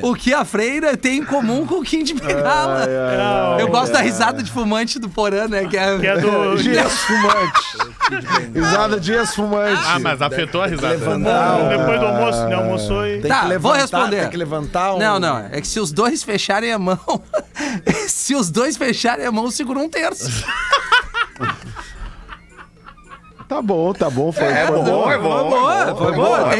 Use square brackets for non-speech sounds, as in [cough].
O que a freira tem em comum com o Kim de Bengala. Eu gosto da risada de fumante do Porã, né? Que é, Que é do. [laughs] De ex-fumante. Risada de ex-fumante. Ah, mas afetou a risada. Né? levantar o- Depois do almoço, né? Almoçou e. Tem Tá, que vou responder. Tem que levantar um... Não, não. É que se os dois fecharem a mão. [laughs] se os dois fecharem a mão, segura um terço. Tá bom, tá bom. Foi, É foi bom, foi bom. Boa, foi bom.